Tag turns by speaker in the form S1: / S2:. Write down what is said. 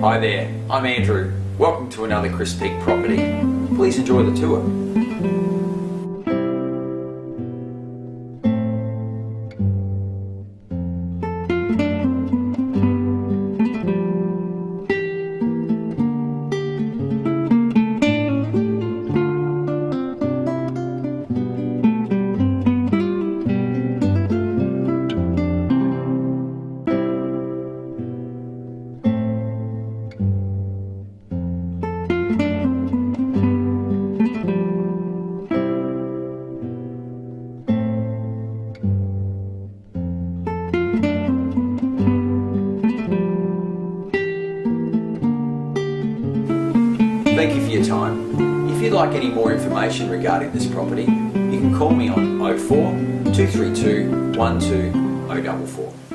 S1: Hi there, I'm Andrew. Welcome to another Chris Peake property. Please enjoy the tour. Thank you for your time. If you'd like any more information regarding this property, you can call me on 04 232 12044.